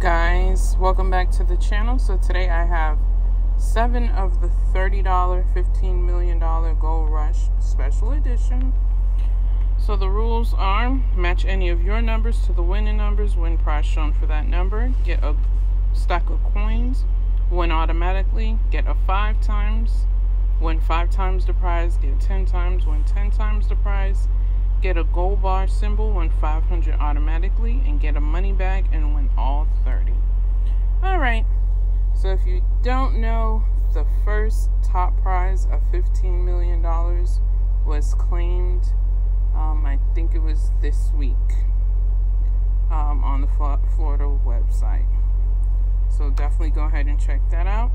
guys, welcome back to the channel. So today I have seven of the $30 $15 million Gold Rush Special Edition. So the rules are match any of your numbers to the winning numbers, win prize shown for that number, get a stack of coins, win automatically, get a five times, win five times the prize, get 10 times, win 10 times the prize, get a gold bar symbol, win 500 automatically, and get a money bag and win all 30. Alright, so if you don't know, the first top prize of $15 million was claimed, um, I think it was this week, um, on the Florida website. So definitely go ahead and check that out.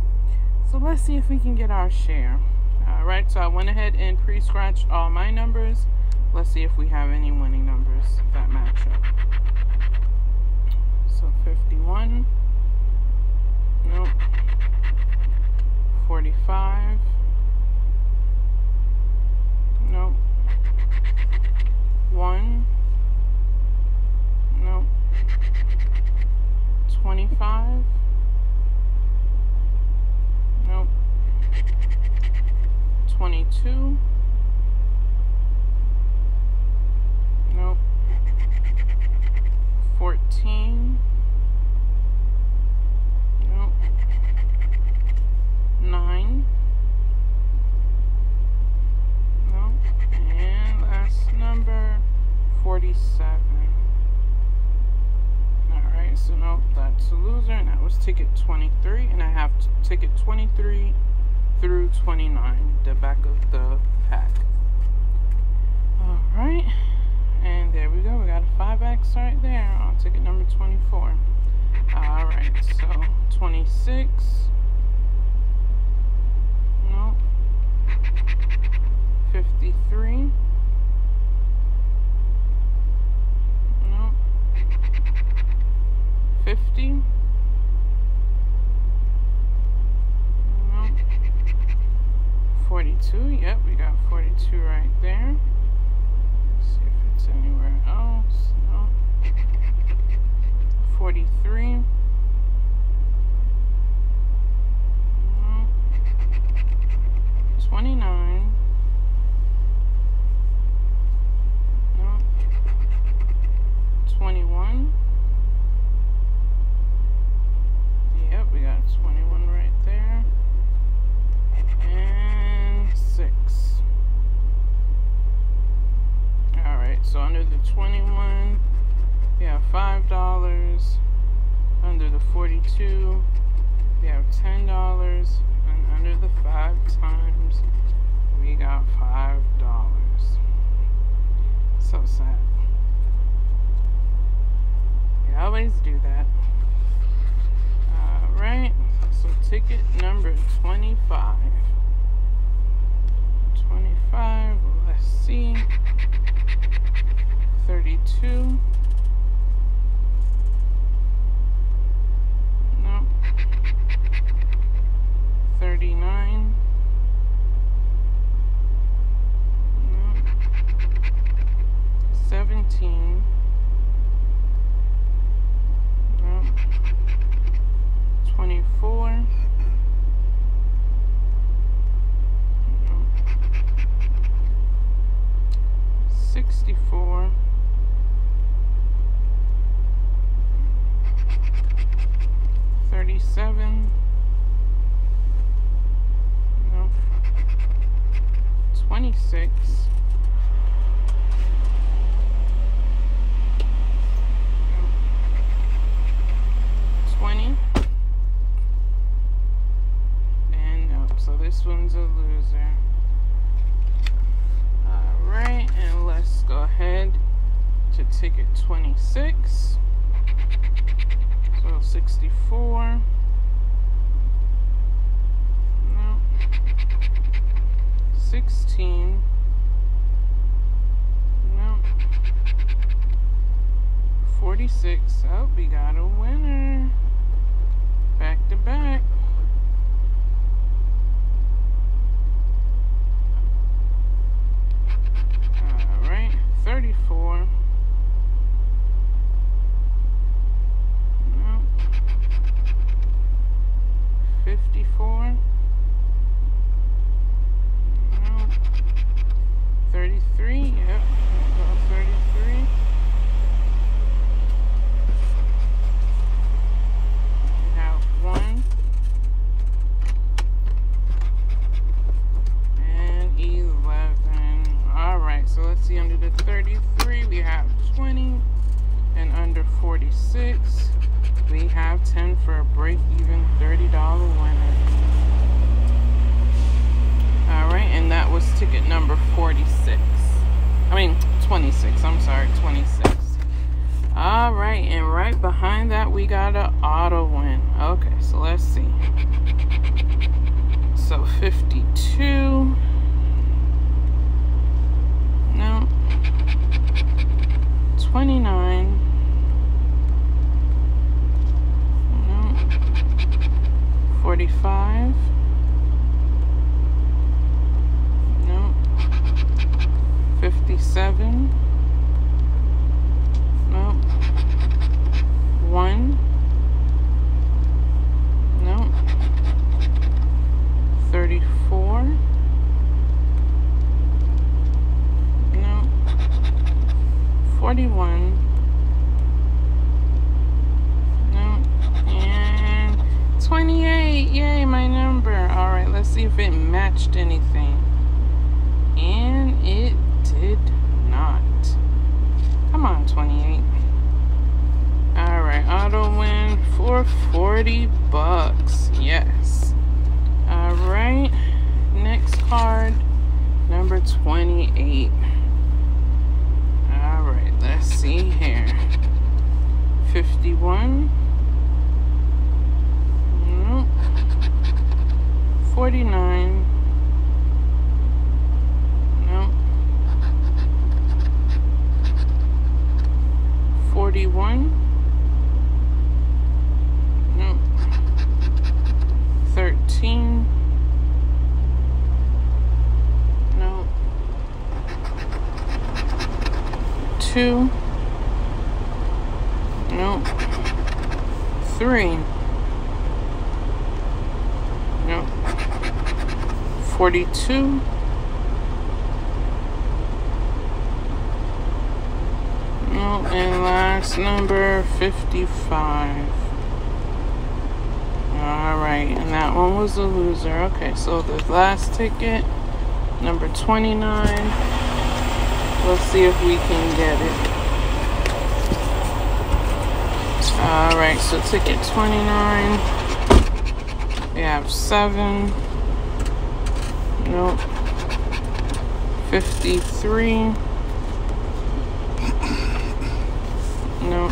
So let's see if we can get our share. Alright, so I went ahead and pre-scratched all my numbers. Let's see if we have any winning numbers that match up. So 51. Nope. 45. Nope. 1. Nope. 25. Nope. 22. Nope. 14. Nope. 9. Nope. And last number 47. Alright, so nope, that's a loser, and that was ticket 23, and I have ticket 23 through 29, the back of the pack. Alright. And there we go. We got a 5X right there on ticket number 24. Alright, so 26. Nope. 53. Nope. 50. Nope. 42. Yep, we got 42 right there anywhere else. No. 43. No. 29. No. 21. Yep, we got 21 right there. And 6. So under the 21, we have $5. Under the 42, we have $10. And under the 5 times, we got $5. So sad. We always do that. Alright, so ticket number 25. 25, let's see. 32. No. 39. No. 17. No. 24. 64 37 no 26 20 and nope so this one's a loser. Alright and let's go ahead to ticket 26 so 64. No. 16. No. 46. Oh, we got a winner. Back to back. See under 33, we have 20. And under 46, we have 10 for a break even $30 winner. Alright, and that was ticket number 46. I mean, 26. I'm sorry, 26. Alright, and right behind that, we got an auto win. Okay, so let's see. So 52. No. 29. No. 45. No. 57. No. 1. No. 34. No. 41. No. And 28. Yay, my number. All right, let's see if it matched anything. And it did not. Come on, 28. All right, auto win for 40 bucks. Yes. All right, next card, number 28. All right, let's see here. 51. Nope. 49. Nope. 41. Nope. 13. Nope. 2. Nope. 3. Nope. 42. No, and last number 55. Alright, and that one was a loser. Okay, so the last ticket, number 29. Let's see if we can get it. Alright, so ticket 29. We have 7. Nope. 53. No.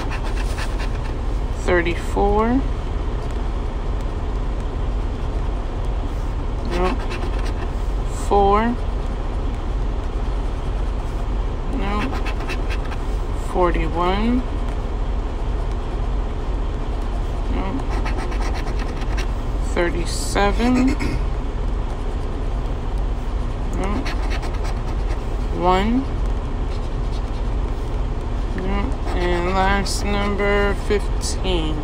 34. No. 4. No. 41. No. 37. No. 1. No. And last number 15.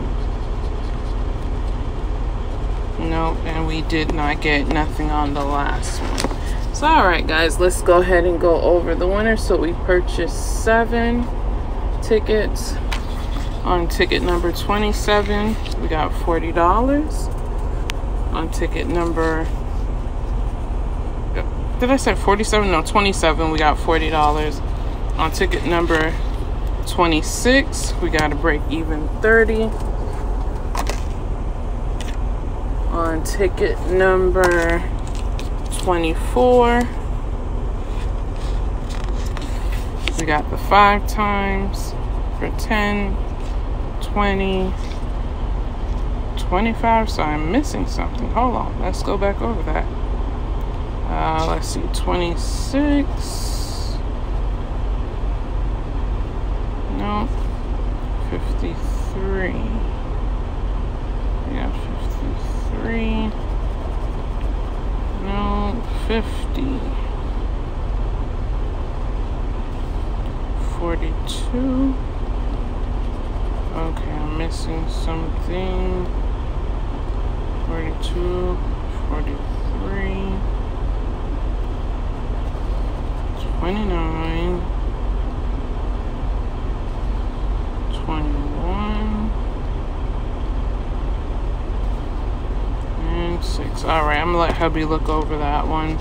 Nope, and we did not get nothing on the last one. So, alright, guys, let's go ahead and go over the winner. So, we purchased seven tickets. On ticket number 27, we got $40. On ticket number. Did I say 47? No, 27, we got $40. On ticket number 26 we got a break even 30 on ticket number 24 we got the five times for 10 20 25 so i'm missing something. Hold on let's go back over that uh, let's see 26 No. 53. Yeah, 53. No, 50. 42. Okay, I'm missing something. 42, 43, 29. 21 and 6 all right i'm gonna let hubby look over that one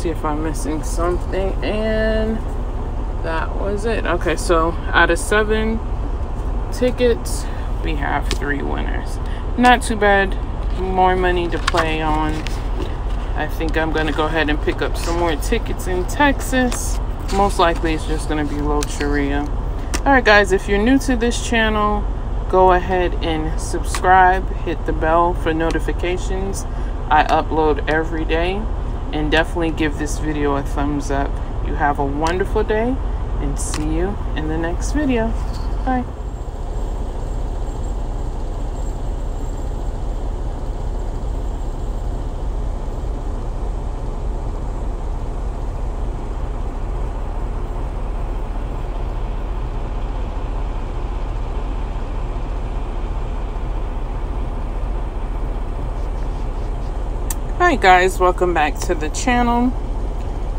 see if i'm missing something and that was it. Okay, so out of seven tickets, we have three winners. Not too bad. More money to play on. I think I'm to go ahead and pick up some more tickets in Texas. Most likely it's just to be Loteria. Alright guys, if you're new to this channel, go ahead and subscribe. Hit the bell for notifications. I upload every day. And definitely give this video a thumbs up. You have a wonderful day and see you in the next video. Bye. Hi guys, welcome back to the channel.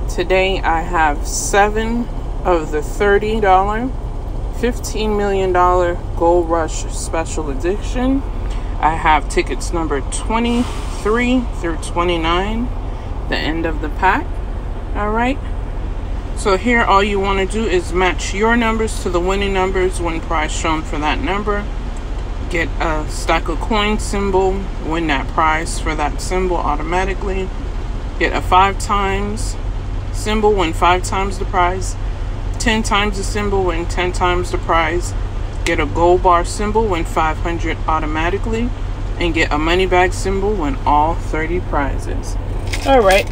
Today I have seven of the $30 $15 million Gold Rush Special Edition. I have tickets number 23 through 29, the end of the pack. All right. So here all you want to do is match your numbers to the winning numbers when prize shown for that number get a stack of coin symbol, win that prize for that symbol automatically. Get a five times symbol, win five times the prize. 10 times the symbol, win 10 times the prize. Get a gold bar symbol, win 500 automatically. And get a money bag symbol, win all 30 prizes. All right.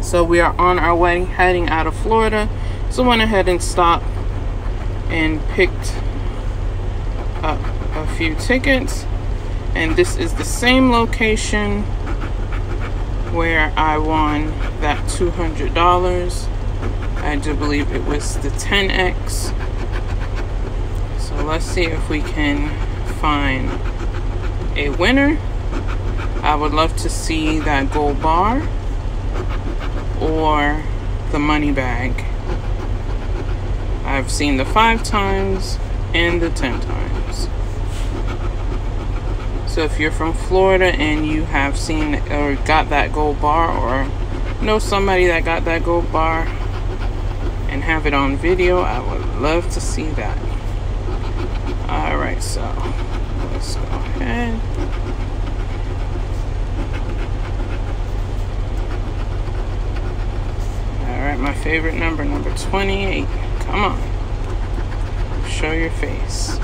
So we are on our way heading out of Florida. So went ahead and stopped and picked up a few tickets. And this is the same location where I won that $200 I do believe it was the 10x so let's see if we can find a winner. I would love to see that gold bar or the money bag. I've seen the five times and the 10 times so if you're from Florida and you have seen or got that gold bar or know somebody that got that gold bar and have it on video, I would love to see that. Alright, so let's go ahead. Alright, my favorite number, number 28. Come on. Show your face.